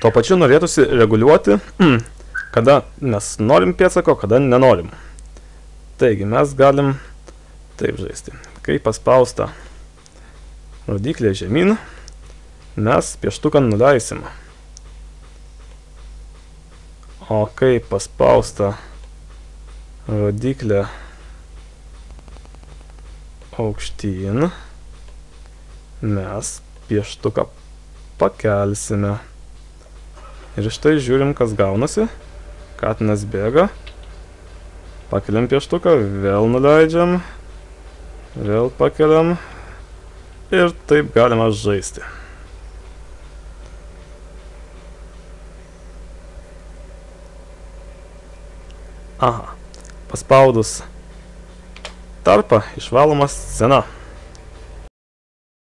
Tuo pačiu norėtųsi reguliuoti, kada mes norim pėdsako, kada nenorim. Taigi mes galim taip žaisti. Kai paspausta rodiklė žemyn, mes pieštuką nuleisim. O kai paspausta rodiklė aukštyn, mes pieštuką pakelsime. Ir štai žiūrim, kas gaunasi. Katinas bėga. Pakeliam pieštuką, vėl nuleidžiam. Vėl pakeliam. Ir taip galima žaisti. Aha. Paspaudus tarpą išvaloma scena.